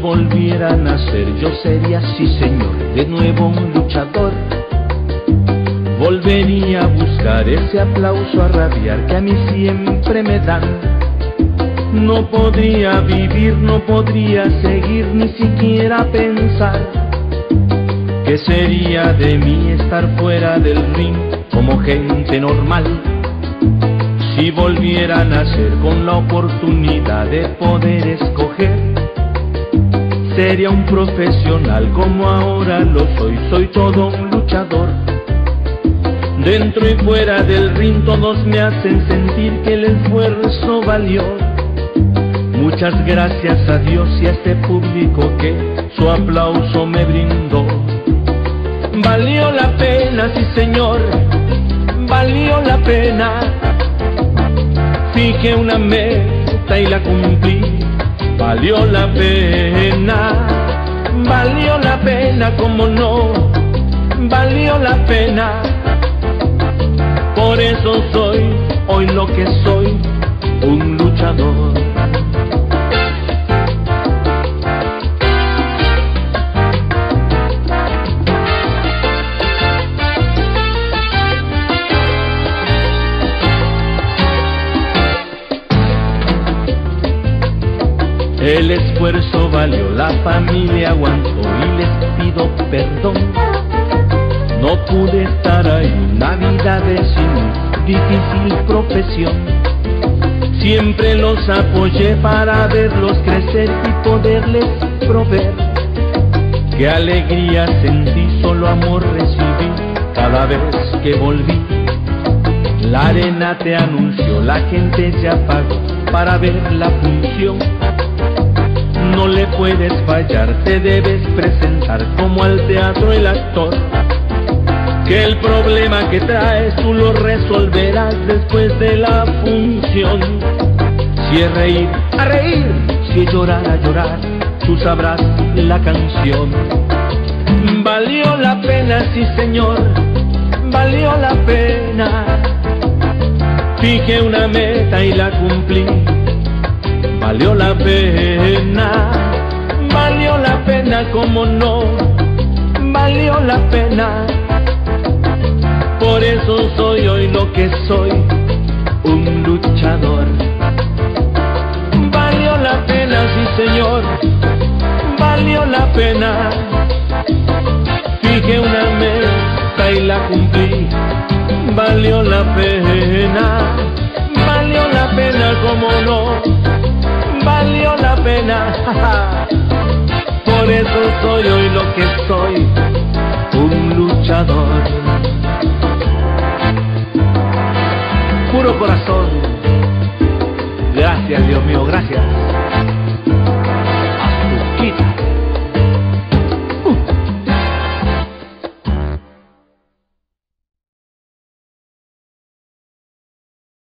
volviera a nacer, yo sería, sí señor, de nuevo un luchador. Volvería a buscar ese aplauso a rabiar que a mí siempre me dan. No podría vivir, no podría seguir, ni siquiera pensar. ¿Qué sería de mí estar fuera del ring como gente normal? Si volviera a nacer con la oportunidad de poder escoger, sería un profesional como ahora lo soy, soy todo un luchador. Dentro y fuera del ring todos me hacen sentir que el esfuerzo valió. Muchas gracias a Dios y a este público que su aplauso me brindó. Valió la pena, sí señor, valió la pena. Fijé una meta y la cumplí, valió la pena, valió la pena, como no, valió la pena. Por eso soy hoy lo que soy, un luchador. El esfuerzo valió, la familia aguantó y les pido perdón. No pude estar ahí una vida de sin difícil profesión. Siempre los apoyé para verlos crecer y poderles proveer. Qué alegría sentí, solo amor recibí cada vez que volví. La arena te anunció, la gente ya pagó para ver la función no le puedes fallar, te debes presentar como al teatro el actor. Que el problema que traes tú lo resolverás después de la función. Si es reír, a reír, si es llorar, a llorar, tú sabrás la canción. Valió la pena, sí señor, valió la pena. Fijé una meta y la cumplí valió la pena, valió la pena como no, valió la pena. Por eso soy hoy lo que soy, un luchador. Valió la pena, sí señor, valió la pena. Fijé una meta y la cumplí, valió la pena, valió la pena como no valió la pena. eso soy hoy lo que soy, un luchador. Puro corazón, gracias Dios mío, gracias.